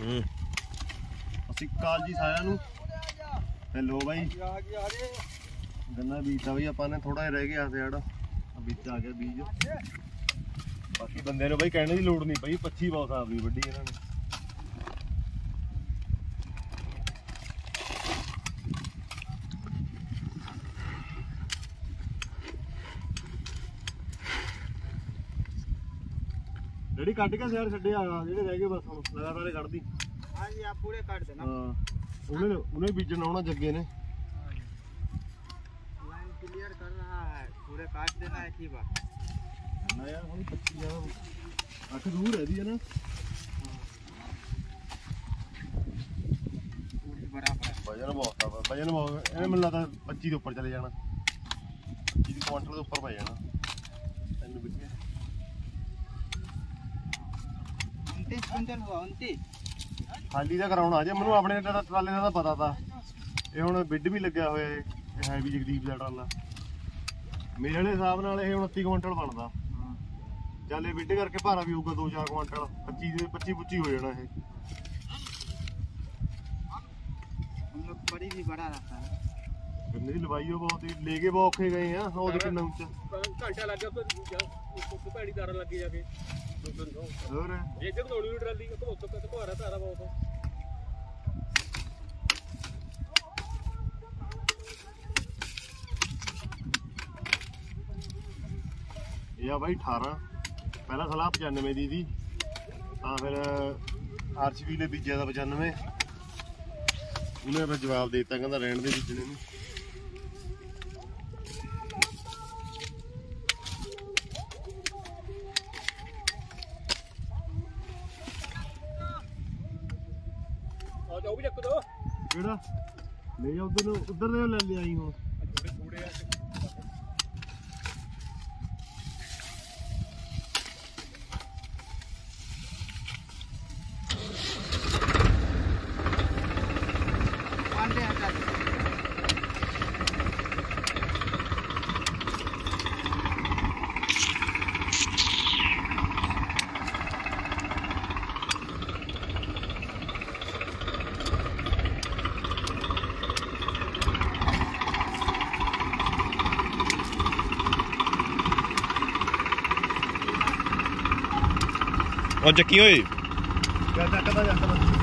ਹੂੰ ਅਸੀਂ ਕਾਲ ਜੀ ਸਾਰਿਆਂ ਨੂੰ ਹੈਲੋ ਬਾਈ ਗੰਨਾ ਬੀਜਤਾ ਵੀ ਆਪਾਂ ਨੇ ਥੋੜਾ ਜਿਹਾ ਰਹਿ ਗਿਆ ਸਿਆੜਾ ਵਿੱਚ ਆ ਗਿਆ ਬੀਜ ਬਾਕੀ ਬੰਦੇ ਨੂੰ ਬਾਈ ਕਹਿਣ ਦੀ ਲੋੜ ਨਹੀਂ ਪਈ ਪੱਛੀ ਬਹੁਤ ਆਪਦੀ ਵੱਡੀ ਇਹਨਾਂ ਨੇ ਜਿਹੜੀ ਕੱਢ ਕੇ ਸਾਈਡ ਛੱਡਿਆ ਜਿਹੜੇ ਰਹਿ ਗਏ ਬਸ ਹੁਣ ਲਗਾਤਾਰ ਕੱਢਦੀ ਹਾਂਜੀ ਆ ਪੂਰੇ ਕੱਢ ਦੇਣਾ ਹਾਂ ਉਹਨੇ ਉਹਨੇ ਬੀਜਣ ਆਉਣਾ ਜੱਗੇ ਨੇ लाइन क्लियर करना है पूरे काट देना है की बात ਨਾ ਯਾਰ ਹੁਣ 25 ਜ਼ਿਆਦਾ ਅੱਠ ਦੂਰ ਰਹਦੀ ਹੈ ਨਾ पूरी बराबर ਵਜਨ ਬਹੁਤ ਆ ਵਜਨ ਬਹੁਤ ਇਹਨੇ ਮੈਨੂੰ ਲੱਗਦਾ 25 ਦੇ ਉੱਪਰ ਚਲੇ ਜਾਣਾ 25 ਕੁਇੰਟਲ ਦੇ ਉੱਪਰ ਪੈ ਜਾਣਾ ਤੈਨੂੰ ਬਿੱਟੇ ਖਾਲੀ ਦਾ ਕਰਾਉਣਾ ਜੇ ਮੈਨੂੰ ਆਪਣੇ ਦਾ ਟਰਾਲੇ ਦਾ ਪਤਾ ਤਾਂ ਇਹ ਹੁਣ ਬਿੱਡ ਵੀ ਲੱਗਿਆ ਹੋਇਆ ਹੈ ਇਹ ਹੈ ਵੀ ਜਗਦੀਪ ਦਾ ਟਰਾਲਾ ਮੇਰੇ ਵਾਲੇ ਹਿਸਾਬ ਨਾਲ ਇਹ 29 ਕੁਇੰਟਲ ਬਣਦਾ ਚੱਲ ਇਹ ਬਿੱਡ ਕਰਕੇ ਭਾਰਾ ਵੀ ਹੋਊਗਾ 2-4 ਕੁਇੰਟਲ 25 ਦੇ 25 ਪੁੱਚੀ ਹੋ ਜਾਣਾ ਇਹ ਹਮ ਲੋਕ ਬੜੀ ਵੀ ਬੜਾ ਰਹਾ ਹੈ ਗੰਨੇ ਦੀ ਲਵਾਈ ਉਹ ਬਹੁਤ ਹੀ ਲੈ ਕੇ ਬਹੁਤ ਔਖੇ ਗਏ ਆ ਉਹਦੇ ਕਿੰਨਾ ਉੱਚਾ ਘੰਟਾ ਲੱਗ ਗਿਆ ਪਰ ਭੈੜੀ ਤਾਰਾਂ ਲੱਗੇ ਜਾ ਕੇ ਹੋਰ ਇਹ ਜਦ ਨੌਲੀ ਵੀ ਟਰਾਲੀ ਉਹ ਉੱਤੋਂ ਤੱਕ ਭਾਰਾ ਤਾਰਾ ਬਹੁਤ ਇਹ ਆ ਬਾਈ 18 ਪਹਿਲਾ ਸਲਾਹ 95 ਦੀ ਦੀ ਤਾਂ ਫਿਰ ਆਰਸੀਬੀ ਨੇ ਬੀਜਿਆ ਦਾ 95 ਉਹਨੇ ਫਿਰ ਜਵਾਬ ਦੇ ਦਿੱਤਾ ਕਹਿੰਦਾ ਰਹਿਣ ਦੇ ਬੀਜਣੇ ਨੂੰ उधर ਉਹ ਚੱਕੀ ਓਏ ਚੱਕਦਾ ਚੱਕਦਾ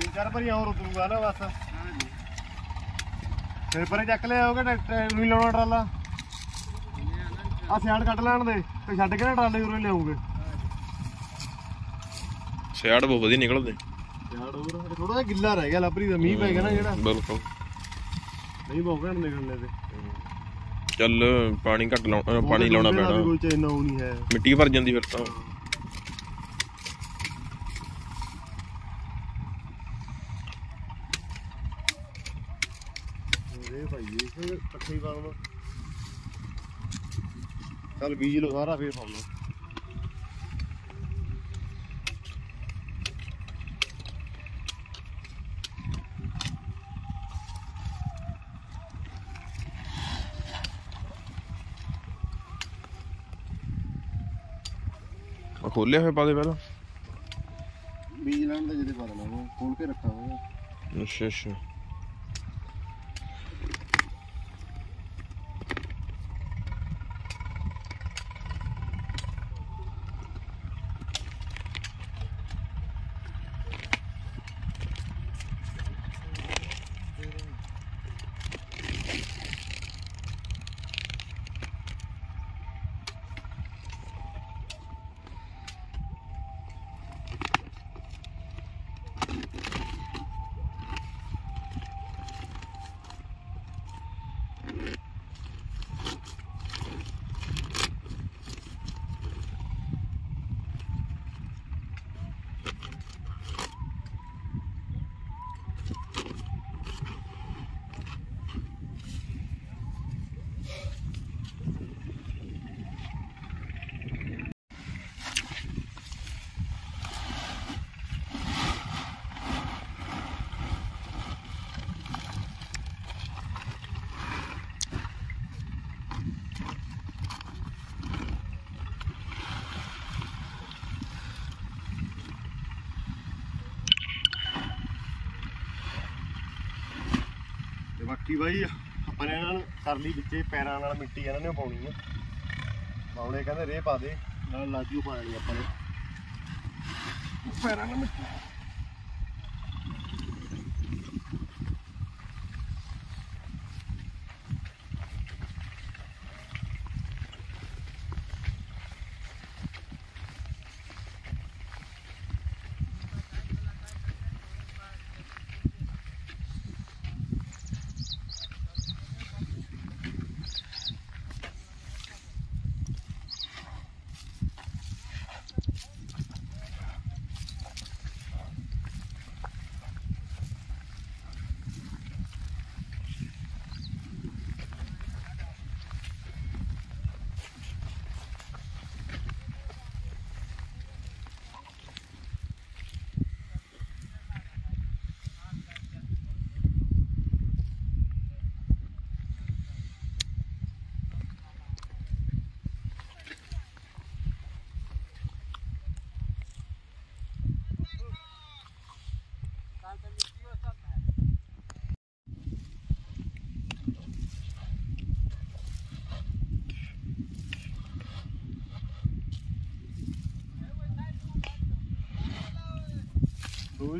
ਤਿੰਨ ਭਰੀਆਂ ਹੋਰ ਉਤਰੂਗਾ ਨਾ ਬਸ ਫਿਰ ਪਰੇ ਚੱਕ ਲਿਆਓਗੇ ਡਾਕਟਰ ਨੂੰ ਲਾਉਣਾ ਟਰਾਲਾ ਆ ਸਿਆੜ ਕੱਢ ਲੈਣ ਦੇ ਤੇ ਛੱਡ ਕੇ ਨਾ ਟਰਾਲੇ ਉਰੇ ਲਿਆਉਂਗੇ ਸਿਆੜ ਬਹੁਤ ਵਧੀਆ ਨਿਕਲਦੇ ਸਿਆੜ ਹੋਰ ਥੋੜਾ ਜਿਹਾ ਗਿੱਲਾ ਰਹਿ ਗਿਆ ਲੱਭਰੀ ਦਾ ਮੀਂਹ ਪੈ ਗਿਆ ਨਾ ਜਿਹੜਾ ਬਿਲਕੁਲ ਨਹੀਂ ਬਹੁਤ ਘਣ ਨਿਕਲਨੇ ਤੇ ਚੱਲ ਪਾਣੀ ਘੱਟ ਲਾਉਣਾ ਪਾਣੀ ਲਾਉਣਾ ਪੈਣਾ ਕੋਈ ਚੈਨ ਹੈ ਮਿੱਟੀ ਭਰ ਜਾਂਦੀ ਫਿਰ ਤਾਂ ਦੇ ਭਾਈ ਇਹ ਇਕੱਠੇ ਹੀ ਪਾਉਣਾ ਚੱਲ ਬੀਜ ਲੋ ਸਾਰਾ ਫੇਰ ਪਾਉਣਾ ਖੋਲਿਆ ਹੋਇਆ ਪਾ ਦੇ ਪਹਿਲਾਂ ਬੀਜ ਲੈਣ ਦਾ ਜਿਹੜੇ ਪਾ ਲੈਣਾ ਖੋਲ ਕੇ ਰੱਖਾਂਗਾ ਅੱਛਾ ਅੱਛਾ ਬਾਕੀ ਬਾਈ ਆਪਾਂ ਨੇ ਇਹਨਾਂ ਨੂੰ ਕਰ ਲਈ ਵਿੱਚੇ ਪੈਰਾਂ ਨਾਲ ਮਿੱਟੀ ਇਹਨਾਂ ਨੇ ਪਾਉਣੀ ਆ ਬਾਉਲੇ ਕਹਿੰਦੇ ਰੇ ਪਾ ਦੇ ਨਾਲ ਲਾਜੂ ਪਾ ਲਈ ਆਪਾਂ ਨੇ ਪੈਰਾਂ ਨਾਲ ਮਿੱਟੀ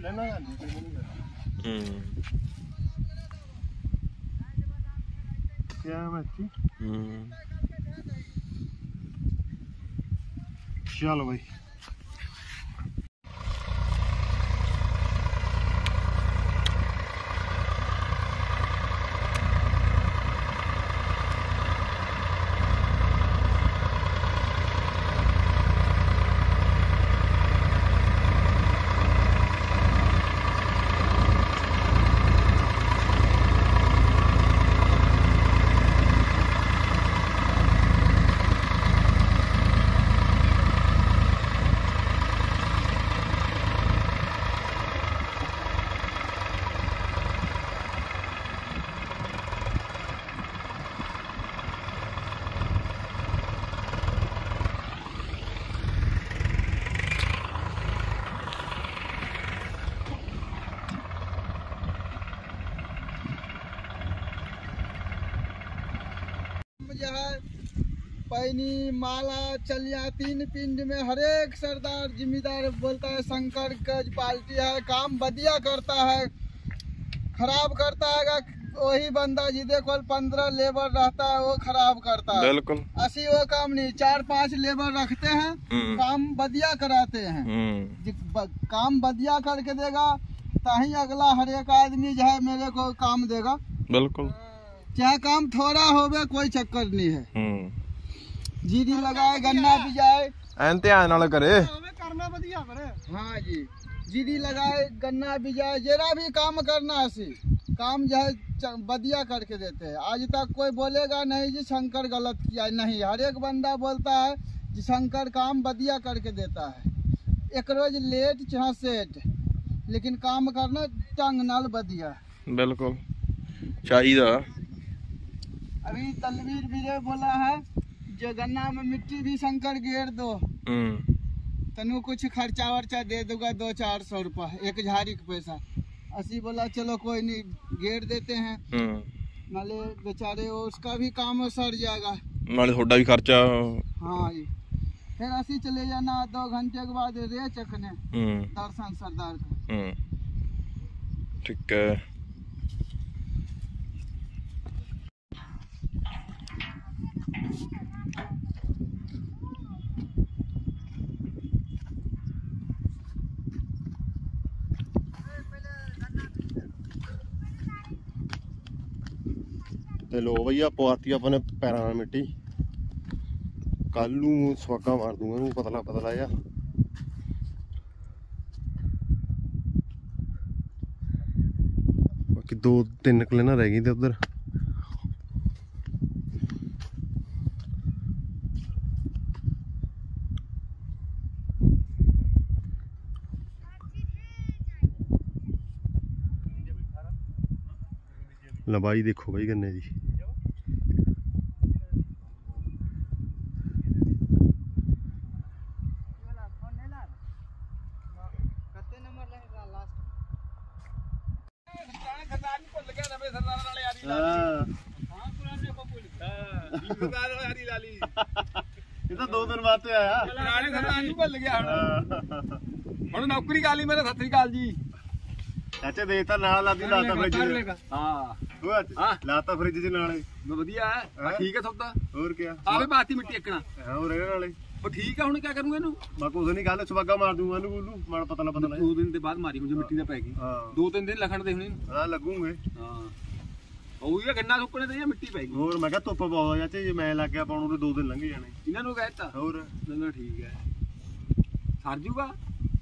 हम्म। क्या बच्ची हम्म। चलो भाई ऐनी माला चलिया तीन पिंड में हरेक सरदार जिम्मेदार बोलता है शंकर गज पार्टी है काम बढ़िया करता है खराब करता है वही बंदा जिदे को पंद्रह लेबर रहता है वो खराब करता है बिल्कुल असी वो काम नहीं चार पांच लेबर रखते हैं हम्म। काम बढ़िया कराते हैं हम्म। काम बढ़िया करके देगा ती अगला हर एक आदमी जो है मेरे को काम देगा बिल्कुल चाहे काम थोड़ा होवे कोई चक्कर नहीं है हम्म। ਜੀਰੀ ਲਗਾਏ ਗੰਨਾ ਬਿਜਾਏ ਐਨ ਧਿਆਨ ਨਾਲ ਕਰੇ ਹਮੇ ਕਰਨਾ ਵਧੀਆ ਪਰ हाँ जी लगाए गन्ना बिजाए जरा भी काम करना है काम जो बढ़िया करके देते हैं आज तक कोई बोलेगा नहीं जी शंकर गलत किया नहीं हर एक बंदा बोलता है जी शंकर काम बढ़िया करके देता है एक रोज लेट चाहे सेट लेकिन काम करना ढंग नाल बढ़िया ਬਿਲਕੁਲ ਚਾਹੀਦਾ अभी तलवीर भी बोला है जो गन्ना में मिट्टी भी शंकर घेर दो हम्म। तनु कुछ खर्चा वर्चा दे दूंगा दो चार सौ रूपया एक झाड़ी का पैसा असी बोला चलो कोई नहीं घेर देते हैं हम्म। नाले बेचारे वो उसका भी काम सर जाएगा नाले थोड़ा भी खर्चा हाँ जी फिर असी चले जाना दो घंटे के बाद रे चखने हम्म। दर्शन सरदार का ठीक है ਤੇ ਲੋ ਬਈ ਆ ਪਵਾਤੀ ਆਪਾਂ ਨੇ ਪੈਰਾਂ ਨਾਲ ਮਿੱਟੀ ਕੱਲ ਨੂੰ ਸਵਾਗਾ ਮਾਰ ਦੂੰਗਾ ਨੂੰ ਪਤਲਾ ਪਤਲਾ ਆ ਬਾਕੀ ਦੋ ਤਿੰਨ ਕਿਲੇ ਨਾ ਰਹਿ ਗਈ ਤੇ ਉਧਰ ਲੰਬਾਈ ਦੇਖੋ ਬਈ ਗੰਨੇ ਦੀ ਇਹ ਤਾਂ ਦੋ ਦਿਨ ਬਾਅਦ ਤੇ ਆਇਆ ਪੁਰਾਣੇ ਸਰਦਾਰ ਨੂੰ ਭੁੱਲ ਗਿਆ ਹੁਣ ਹੁਣ ਨੌਕਰੀ ਕਾਲੀ ਮੇਰੇ ਸਤਿ ਸ੍ਰੀ ਅਕਾਲ ਜੀ ਚਾਚੇ ਦੇਖ ਤਾਂ ਨਾਲ ਆਦੀ ਲਾਤਾ ਬਈ ਹਾਂ ਉਹ ਲਾਤਾ ਫ੍ਰਿਜ ਦੇ ਨਾਲੇ ਵਧੀਆ ਠੀਕ ਹੈ ਤੁਹਾਡਾ ਹੋਰ ਕੀ ਆਵੇ ਬਾਤੀ ਮਿੱਟੀ ਇੱਕਣਾ ਹਾਂ ਹੋਰ ਇਹਨਾਂ ਨਾਲੇ ਉਹ ਠੀਕ ਆ ਹੁਣ ਕੀ ਕਰੂੰਗਾ ਇਹਨੂੰ ਮੈਂ ਕੁਝ ਨਹੀਂ ਗੱਲ ਸੁਬਾਗਾ ਮਾਰ ਦੂੰਗਾ ਇਹਨੂੰ ਗੁੱਲੂ ਮਨ ਪਤਾ ਨਾ ਪਤਾ ਦੋ ਦਿਨ ਦੇ ਬਾਅਦ ਮਾਰੀ ਹੁਣ ਮਿੱਟੀ ਦਾ ਪੈ ਗਈ ਦੋ ਤਿੰਨ ਦਿਨ ਲਖਣ ਦੇ ਹੁਣੇ ਹਾਂ ਲੱਗੂਗੇ ਹਾਂ ਉਹ ਵੀ ਗੰਨਾ ਸੁੱਕਣੇ ਤੇ ਜਾਂ ਮਿੱਟੀ ਪੈ ਗਈ ਹੋਰ ਮੈਂ ਕਿਹਾ ਧੁੱਪ ਬਹੁਤ ਆ ਚਾਚੀ ਜੇ ਮੈਂ ਲੱਗ ਗਿਆ ਪਾਉਣ ਨੂੰ ਦੋ ਦਿਨ ਲੰਘ ਜਾਣੇ ਇਹਨਾਂ ਨੂੰ ਕਹਿਤਾ ਹੋਰ ਨਾ ਠੀਕ ਹੈ ਸਰ ਜੂਗਾ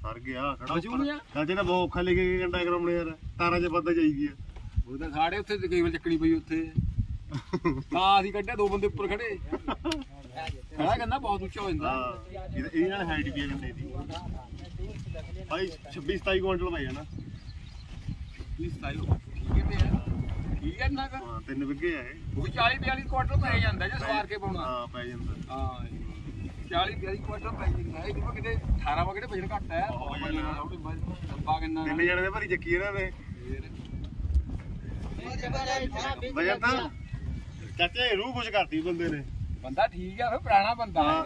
ਸਰ ਗਿਆ ਖੜਾ ਬਚੂਗਾ ਚਾਚੇ ਤਾਂ ਬਹੁਤ ਔਖਾ ਲੈ ਕੇ ਗੰਡਾ ਕਰਾਉਣੇ ਯਾਰ ਤਾਰਾਂ 'ਚ ਬੱਦ ਜਾਈ ਗਿਆ ਉਹ ਤਾਂ ਉੱਥੇ ਉੱਥੇ ਵਾਰ ਚੱਕਣੀ ਪਈ ਉੱਥੇ ਤਾਂ ਅਸੀਂ ਕੱਢਿਆ ਦੋ ਬੰਦੇ ਉੱਪਰ ਖੜੇ ਖੜਾ ਕਰਨਾ ਬਹੁਤ ਉੱਚਾ ਹੋ ਜਾਂਦਾ ਇਹਦੇ ਨਾਲ ਹਾਈਟ ਵੀ ਆ ਬੰਦੇ ਦੀ ਭਾਈ 26 27 ਕੁਇੰਟਲ ਪੈ ਜਾਣਾ 27 ਠੀਕ ਹੈ ਠੀਕ ਹੈ ਨਾ ਹਾਂ ਤਿੰਨ ਵਿੱਗੇ ਆ ਇਹ ਉਹ 40 42 ਕੁਇੰਟਲ ਪੈ ਜਾਂਦਾ ਜੇ ਸਵਾਰ ਕੇ ਪਾਉਣਾ ਹਾਂ ਪੈ ਜਾਂਦਾ ਹਾਂ 40 42 ਕੁਇੰਟਲ ਪੈ ਜਾਂਦਾ ਇਹ ਕਿਤੇ 18 ਵਗੜੇ ਵਜਨ ਘੱਟ ਹੈ ਤਿੰਨ ਜਣੇ ਦੇ ਭਰੀ ਚੱਕੀ ਇਹਨਾਂ ਨੇ ਵਜਨ ਤਾਂ ਚਾਚੇ ਰੂਹ ਕੁਝ ਕਰਤੀ ਬੰਦੇ ਨੇ ਬੰਦਾ ਠੀਕ ਆ ਫਿਰ ਪੁਰਾਣਾ ਬੰਦਾ ਹੈ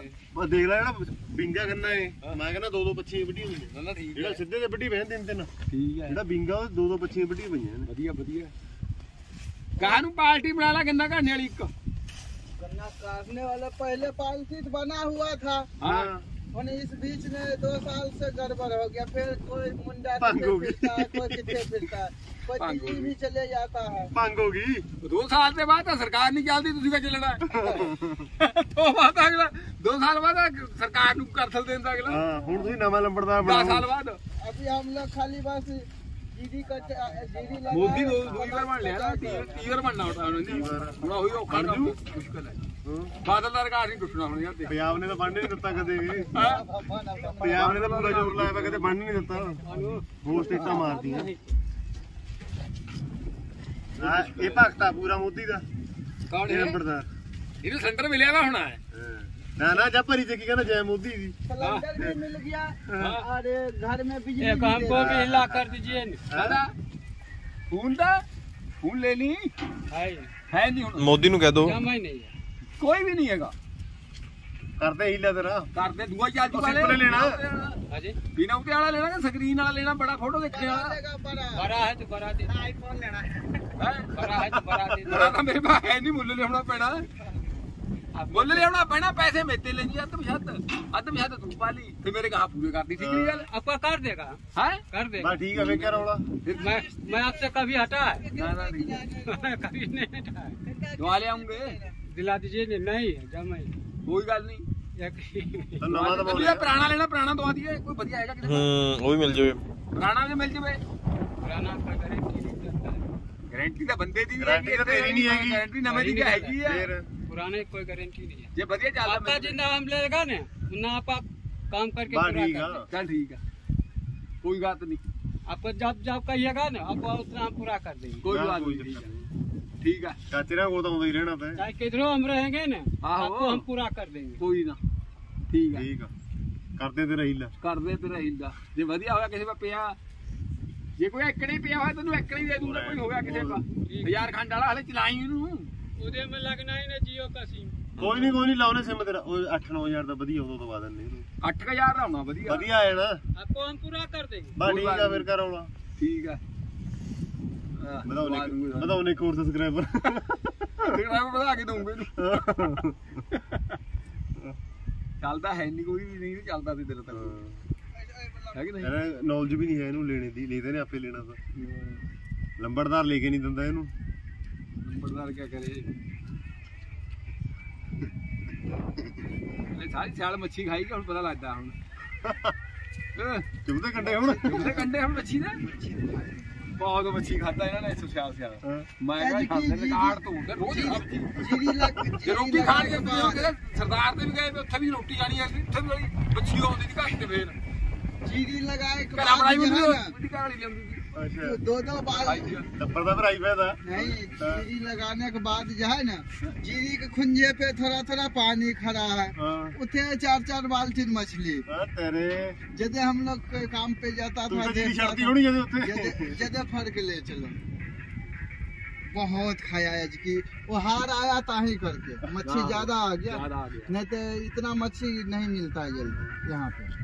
ਦੇਖ ਲੈ ਜਿਹੜਾ ਬਿੰਗਾ ਕੰਨਾ ਹੈ ਮੈਂ ਕਹਿੰਦਾ ਦੋ ਦੋ ਪੱਛੀਆਂ ਵੱਢੀਆਂ ਹੋਈਆਂ ਨਾ ਠੀਕ ਜਿਹੜਾ ਸਿੱਧੇ ਤੇ ਵੱਢੀ ਬਹਿਣ ਦਿਨ ਤਿੰਨ ਠੀਕ ਹੈ ਜਿਹੜਾ ਬਿੰਗਾ ਦੋ ਦੋ ਪੱਛੀਆਂ ਵੱਢੀਆਂ ਪਈਆਂ ਨੇ ਵਧੀਆ ਵਧੀਆ ਗਾਹ ਨੂੰ ਪਾਰਟੀ ਬਣਾ ਲਾ ਗੰਨਾ ਘਾਣੇ ਵਾਲੀ ਇੱਕ गन्ना काटने ਵਾਲਾ ਪਹਿਲੇ पालसी ਬਣਾ हुआ ਥਾ ਹਾਂ અને ਇਸ બીચને 2 સાલ સે ગડબડ હો ગયા ફેર કોઈ મુંડા તા કો કિતھے ફિરતા કોઈ ટીવી ચલે જાતા હૈ માંગોગી 2 સાલ દે બાદ હ સરકાર નહી ચલદી તુસી વે ચલના 2 સાલ બાદ 2 સાલ બાદ સરકાર નું કર્તલ દેનદા ગલા હા હુણ તુસી નવ લંબડતા બના 2 સાલ બાદ અસી આમને ખાલી બસ દીદી કચે દીદી મોદી મોદી દુઈ પર બન લેયા ના ટીયર બન આવતા નહી મોરા ઓય ઓકણ દઉ મુશ્કિલ હૈ ਬਾਦਲ ਦਾ ਰਿਕਾਰਡ ਨਹੀਂ ਟੁੱਟਣਾ ਹੁਣ ਯਾਰ ਪੰਜਾਬ ਨੇ ਤਾਂ ਬੰਨ ਨਹੀਂ ਦਿੱਤਾ ਕਦੇ ਵੀ ਪੰਜਾਬ ਨੇ ਤਾਂ ਪੂਰਾ ਜ਼ੋਰ ਲਾਇਆ ਕਦੇ ਬੰਨ ਨਹੀਂ ਦਿੱਤਾ ਹੋਰ ਸਟੇਟਾਂ ਮਾਰਦੀਆਂ ਆ ਇਹ ਭਗਤਾ ਪੂਰਾ ਮੋਦੀ ਦਾ ਕੌਣ ਹੈ ਨੰਬਰਦਾਰ ਇਹਨੂੰ ਸੈਂਟਰ ਮਿਲਿਆ ਵਾ ਹੁਣ ਨਾ ਨਾ ਜਾ ਭਰੀ ਤੇ ਕੀ ਕਹਿੰਦਾ ਜੈ ਮੋਦੀ ਦੀ ਸਿਲੰਡਰ ਵੀ ਮਿਲ ਗਿਆ ਔਰ ਘਰ में ਬਿਜਲੀ ਇੱਕ हमको भी हिला कर दीजिए दादा ਫੋਨ ਹੁੰਦਾ ਫੋਨ ਲੈ ਲਈ ਹੈ ਹੈ ਨਹੀਂ ਮੋਦੀ ਨੂੰ ਕਹਿ ਦੋ ਜਮਾ ਹੀ ਨਹੀਂ कोई भी नहीं हैगा ਕਰਦੇ ਹੀਲਾ ਤੇਰਾ ਕਰਦੇ ਦੂਆ ਹੀ ਆਜੂ ਵਾਲੇ ਸਿੰਪਲ ਲੈਣਾ ਹਾਂਜੀ ਬਿਨਾ ਉਤੇ ਵਾਲਾ ਲੈਣਾ ਕਿ ਸਕਰੀਨ ਵਾਲਾ ਲੈਣਾ ਬੜਾ ਫੋਟੋ ਦੇਖਣ ਵਾਲਾ ਬੜਾ ਹੈ ਤੇ ਬੜਾ ਦੇ ਆਈਫੋਨ ਲੈਣਾ ਹੈ ਬੜਾ ਹੈ ਤੇ ਬੜਾ ਦੇ ਬੜਾ ਤਾਂ ਮੇਰੇ ਪਾਸ ਹੈ ਨਹੀਂ ਮੁੱਲ ਲਿਆਉਣਾ ਪੈਣਾ ਮੁੱਲ ਲਿਆਉਣਾ ਪੈਣਾ ਪੈਸੇ ਮੇਤੇ ਲੈ ਜੀ ਅੱਧ ਮਸ਼ੱਤ ਅੱਧ ਮਸ਼ੱਤ ਤੂੰ ਪਾਲੀ ਤੇ ਮੇਰੇ ਗਾਹ ਪੂਰੇ ਕਰਦੀ ਠੀਕ ਨਹੀਂ ਗੱਲ ਆਪਾਂ ਕਰ ਦੇਗਾ ਹੈ ਕਰ ਦੇਗਾ ਬਸ ਠੀਕ ਹੈ ਵੇ ਕਰ ਹੋਲਾ मैं मैं आपसे कभी हटा है ना ना कभी नहीं हटा है दुआ ले आऊंगे दिला दीजिए नहीं जम कोई गल नहीं ਪੁਰਾਣਾ ਲੈਣਾ ਪੁਰਾਣਾ ਦਵਾ ਦਈਏ ਕੋਈ ਵਧੀਆ ਹੈਗਾ ਕਿਤੇ ਹੂੰ ਉਹ ਵੀ ਮਿਲ ਜਾਵੇ ਪੁਰਾਣਾ ਵੀ ਮਿਲ ਜਾਵੇ ਪੁਰਾਣਾ ਆਪਣਾ ਗਾਰੰਟੀ ਤਾਂ ਬੰਦੇ ਦੀ ਗਾਰੰਟੀ ਤਾਂ ਤੇਰੀ ਨਹੀਂ ਹੈਗੀ ਗਾਰੰਟੀ ਨਵੇਂ ਦੀ ਹੈਗੀ ਆ ਪੁਰਾਣੇ ਕੋਈ ਗਾਰੰਟੀ ਨਹੀਂ ਹੈ ਜੇ ਵਧੀਆ ਚੱਲਦਾ ਮੈਂ ਜਿੰਨਾ ਹਮ ਲੇਗਾ ਨਾ ਉਹਨਾਂ ਆਪਾ काम करके ठीक है चल ठीक है कोई बात नहीं आपको जब जब कहिएगा ना आपको उतना हम पूरा कर देंगे कोई बात नहीं ਠੀਕ ਆ चाचे ना वो तो आंदा ही रहना था चाहे किधरों हम रहेंगे ना आपको ਹਮ ਪੂਰਾ ਕਰ ਦੇਗੇ ਕੋਈ ਨਾ ਠੀਕ ਆ ਠੀਕ ਆ ਕਰਦੇ ਤੇ ਹੀਲਾ ਕਰਦੇ ਤੇ ਹੀਲਾ ਜੇ ਵਧੀਆ ਹੋਇਆ ਕਿਸੇ ਪਾ ਪਿਆ ਜੇ ਕੋਈ ਇੱਕੜੀ ਪਿਆ ਹੋਇਆ ਤੈਨੂੰ ਇੱਕੜੀ ਦੇ ਦੂੰਗਾ ਕੋਈ ਹੋਇਆ ਕਿਸੇ ਪਾ ਹਜ਼ਾਰ ਖੰਡ ਵਾਲਾ ਹਲੇ ਚਲਾਈ ਇਹਨੂੰ ਉਹਦੇ ਮੈਂ ਲੱਗਣਾ ਇਹਨੇ ਜੀਓ ਕਸੀ ਕੋਈ ਨਹੀਂ ਕੋਈ ਨਹੀਂ ਲਾਉਣੇ ਸਿਮ ਤੇਰਾ ਉਹ 8-9000 ਦਾ ਵਧੀਆ ਉਦੋਂ ਤੋਂ ਬਾਅਦ ਨਹੀਂ 8000 ਦਾ ਹੋਣਾ ਵਧੀਆ ਵਧੀਆ ਹੈ ਨਾ ਆਪੋ ਹਮ ਪੂਰਾ ਕਰ ਦੇਗੇ ਬਾ ਠੀਕ ਆ ਫਿਰ ਕਰੋਣਾ ਠੀਕ ਆ ਵਧਾਉਣੇ ਵਧਾਉਣੇ ਕੋਰ ਸਬਸਕ੍ਰਾਈਬਰ ਸਬਸਕ੍ਰਾਈਬਰ ਵਧਾ ਕੇ ਦਊਂਗੇ ਇਹਨੂੰ ਚੱਲਦਾ ਹੈ ਨਹੀਂ ਕੋਈ ਵੀ ਨਹੀਂ ਚੱਲਦਾ ਸੀ ਦਿਲ ਤੱਕ ਹੈ ਕਿ ਨਹੀਂ ਨੌਲੇਜ ਵੀ ਨਹੀਂ ਹੈ ਇਹਨੂੰ ਲੈਣੇ ਦੀ ਲੈਦੇ ਨੇ ਆਪੇ ਲੈਣਾ ਤਾਂ ਲੰਬੜਦਾਰ ਲੈ ਕੇ ਨਹੀਂ ਦਿੰਦਾ ਇਹਨੂੰ ਲੰਬੜਦਾਰ ਕੀ ਕਰੇ ਇਹ ਸਾਰੀ ਛਾਲ ਮੱਛੀ ਖਾਈ ਕਿ ਹੁਣ ਪਤਾ ਲੱਗਦਾ ਹੁਣ ਚੁੱਭਦੇ ਕੰਡੇ ਹੁਣ ਕੰਡੇ ਹੁਣ ਮੱਛੀ ਦਾ ਬਹੁਤ ਮੱਛੀ ਖਾਦਾ ਇਹਨਾਂ ਨੇ 166 ਸਿਆਲ ਮੈਂ ਕਹਿੰਦਾ ਖਾਂਦੇ ਨੇ ਕਾੜ ਤੋਂ ਕੇ ਰੋਜ਼ ਖਾਂਦੇ ਜੀਰੀ ਲੱਗ ਜੇ ਰੋਟੀ ਖਾਣ ਕੇ ਗਏ ਸਰਦਾਰ ਦੇ ਵੀ ਗਏ ਉੱਥੇ ਵੀ ਰੋਟੀ ਜਾਣੀ ਐ ਉੱਥੇ ਵੀ ਮੱਛੀ ਆਉਂਦੀ ਦੀ ਘਰ ਤੇ ਫੇਰ ਦੀ ਲਗਾਏ ਕਰਾ ਵੀ ਉਹਦੀ ਲਿਆਉਂਦੀ अच्छा। दो दो बार तो नहीं जीरी हाँ। लगाने के बाद जो है ना जीरी के खुंजे पे थोड़ा थोड़ा पानी खड़ा है हाँ। उठे चार चार बाल्टीन मछली हाँ, जदे हम लोग काम पे जाता था तो जदे फर्क ले चलो बहुत खाया है कि वो हार आया ताही करके मच्छी ज्यादा आ गया नहीं तो इतना मच्छी नहीं मिलता है जल्दी यहाँ पे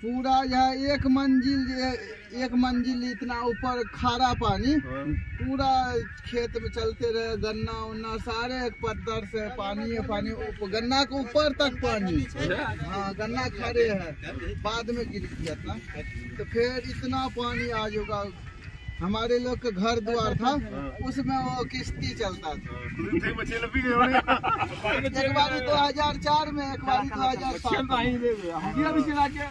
पूरा यह एक मंजिल एक मंजिल इतना ऊपर खारा पानी हाँ। पूरा खेत में चलते रहे गन्ना उन्ना सारे पत्थर से पानी है पानी गन्ना के ऊपर तक पानी हाँ गन्ना खड़े है बाद में गिर गया था तो फिर इतना पानी आ जाएगा हमारे लोग का घर द्वार था उसमें वो किश्ती चलता था एक बार तो हजार चार में एक बार तो हजार